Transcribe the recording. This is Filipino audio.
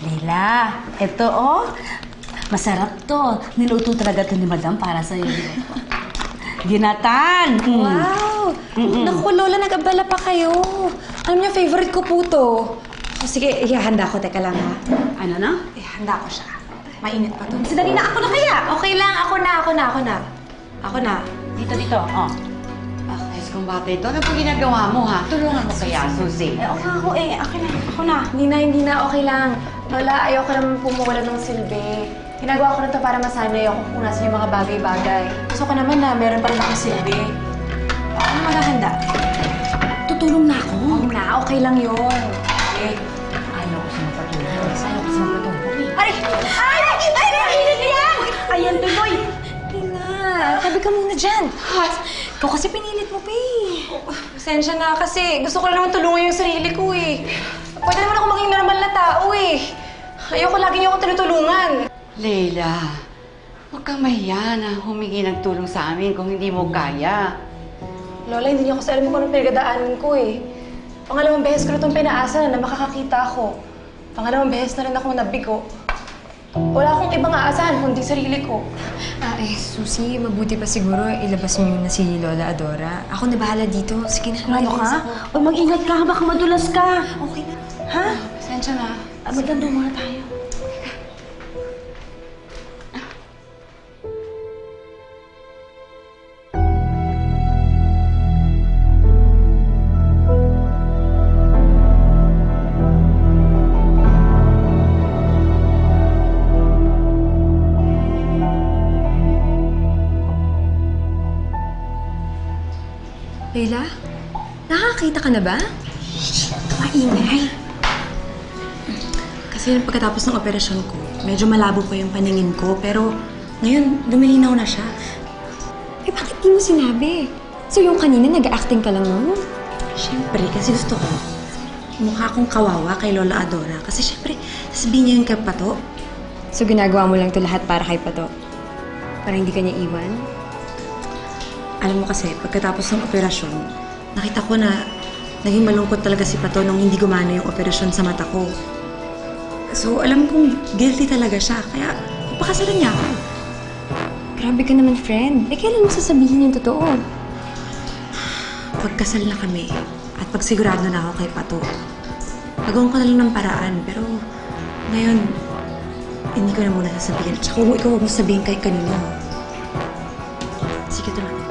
Leila, ito oh. Masarap to. Niluto talaga to ni Madam para sa'yo. Ginatan! Mm. Wow! Mm-mm. Naku, Lola, nag-abala pa kayo. Alam niyo, favorite ko po to. Oh, sige, ihahanda ko. Teka lang, ha? Ano na? Ihahanda ko siya. Mainit pa to. Sandali na ako na! Okay lang, ako na, ako na, ako na. Ako na. Dito, dito. Oh. Diyos kong bata ito, ano po ginagawa mo ha? Tulungan mo kaya, Susie. Eh, okay ako eh. Akin na. Ako na. Hindi na, hindi na, okay lang. Lola, ayoko naman pumuwala ng silbi. Ginagawa ko na to para masanay ako kung nasa yung mga bagay-bagay. Gusto ko naman na meron pa rin akong silbi. Ano maghahanda? Tutulong na ako. Oo na, okay lang yun. Okay. Ayaw ko sa mapatulog. Ayaw ko sa mapatulog. Ay! Ay! Dyan. Ikaw kasi pinilit mo pa eh. Pasensya na kasi gusto ko lang naman tulungan yung sarili ko eh. Pwede naman ako maging normal na tao eh. Ayoko lagi niyo ako tinutulungan. Leila, huwag kang mahiya na humingi ng tulong sa amin kung hindi mo kaya. Lola, hindi niyo kasi alam kung anong pinagdadaanan ko eh. Pangalawang beses ko na itong pinaasa na makakakita ako. Pangalawang beses na rin ako nabigo. Wala akong ibang aasahan kundi sarili ko. Ah, eh, Susi, mabuti pa siguro ilabas niyo na si Lola Adora. Ako na bahala dito. Sige na, Ano ka? O mag-ingat ka, baka madulas ka. Okay na. Ha? Pasensya na. Ah, magdando muna tayo. Leila, nakakita ka na ba? Maingay. Kasi pagkatapos ng operasyon ko, medyo malabo pa yung paningin ko, pero ngayon, lumilinaw na siya. Eh, bakit di mo sinabi? So, yung kanina nag-acting ka lang nun? Siyempre, kasi gusto ko, mukha akong kawawa kay Lola Adora. Kasi siyempre, sasabihin niya yung kay Pato. So, ginagawa mo lang to lahat para kay Pato? Para hindi ka niya iwan? Alam mo kasi, pagkatapos ng operasyon, nakita ko na naging malungkot talaga si Pato nung hindi gumana yung operasyon sa mata ko. So, alam kong guilty talaga siya, kaya papakasalan niya ako. Grabe ka naman, friend. Eh, kailan mo sasabihin yung totoo? Pagkasal na kami at pagsigurado na ako kay Pato, nagawin ko na lang ng paraan. Pero ngayon, hindi ko na muna sasabihin. Tsaka kung ikaw huwag mo sabihin kay kanino. Sige, na.